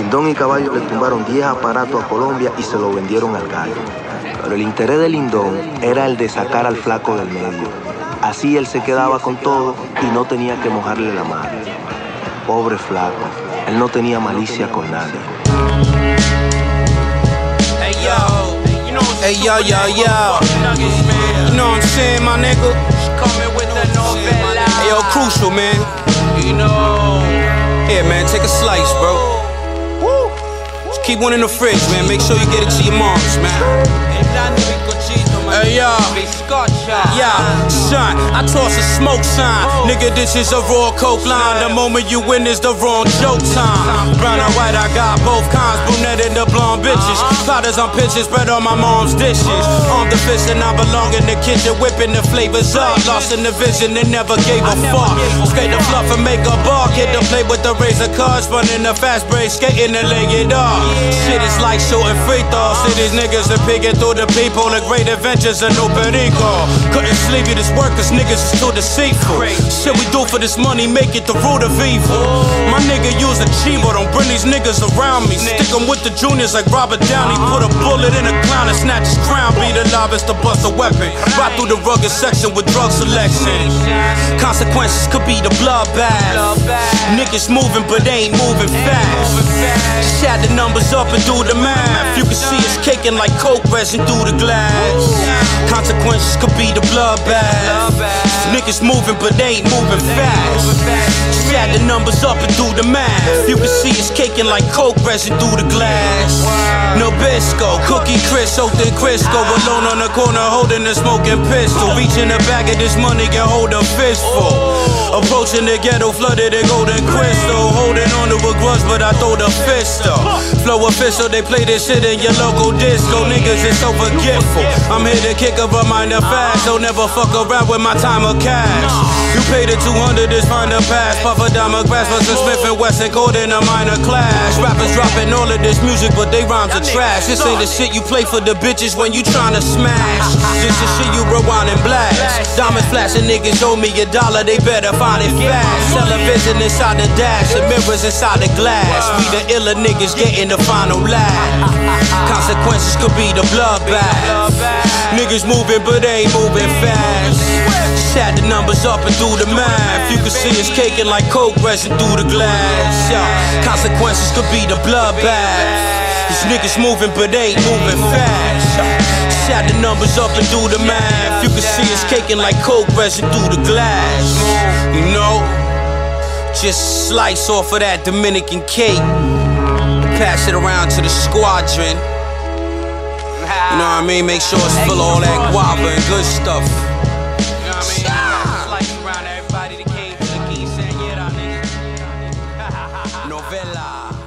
Lindón y Caballo le tumbaron 10 aparatos a Colombia y se lo vendieron al gallo. Pero el interés de Lindón era el de sacar al flaco del medio. Así él se quedaba con todo y no tenía que mojarle la mano. Pobre flaco, él no tenía malicia con nadie. Hey yo, hey yo, yo, yo. You know what I'm saying, my nigga? Hey yo, crucial, man. You know. Here, man, take a slice, bro. Keep one in the fridge, man. Make sure you get it to your moms, man. Hey, yo. Son, I toss a smoke sign. Nigga, this is a raw coke line. The moment you win is the wrong joke time. Brown and white, I got both kinds. Brunette and the blonde bitches. Platters on pitches, spread on my mom's dishes. On the fish and I belong in the kitchen, whipping the flavors up. Lost in the vision and never gave a fuck. Skate the fluff and make a bark. Hit the plate with the razor cuts. Running the fast break, skating and lay it off. Shit is like shooting free throws. See these niggas are picking through the people. The great adventures of no perico. Couldn't sleep you this work cause niggas is too deceitful. Shit we do for this money, make it the root of evil. My nigga use a chivo, don't bring these niggas around me. Stick 'em with the juniors like Robert Downey. Put a bullet in a clown and snatch his crown. Be the novice to bust a weapon. Right through the rugged section with drug selection. Consequences could be the bloodbath. Niggas moving but they ain't moving fast. Just the numbers up and do the math. You can see it's caking like coke resin through the glass. Consequences could be the bloodbath. Niggas moving but they ain't moving fast. Just add the numbers up and do the math. You can see it's caking like coke resin through the glass. Nabisco, Cookie Chris, Oakton Crisco, alone on the corner holding a smoking pistol. Reaching the bag of this money can hold a fistful. Approaching the ghetto, flooded in golden crystal. Holding on to a grudge, but I throw the fist up. Flow official, they play this shit in your local disco. Niggas is so forgetful. I'm here to kick up a reminder fast. Don't never fuck around with my time of cash. You paid the 200, this find a pass. Puff a diamond grass, for some Smith and Wesson, code in a minor clash. Rappers dropping all of this music, but they rhymes are trash. This ain't the shit you play for the bitches when you tryna smash. This is shit you rewind and blast. Diamonds flashing, niggas owe me a dollar, they better find it fast. Television inside the dash, the mirrors inside the glass. We the iller niggas getting the final laugh. Consequences could be the bloodbath. Niggas moving, but they ain't moving fast. Add the numbers up and do the math. You can see it's caking like coke resin through the glass. Yeah. Consequences could be the bloodbath. These niggas moving, but they ain't moving fast. Add the numbers up and do the math. You can see it's caking like coke resin through the glass. You know, just slice off of that Dominican cake. Pass it around to the squadron. You know what I mean? Make sure it's full of all that guava and good stuff. You know what I mean? Slice around everybody that came to the quinceañera, nigga. Novella.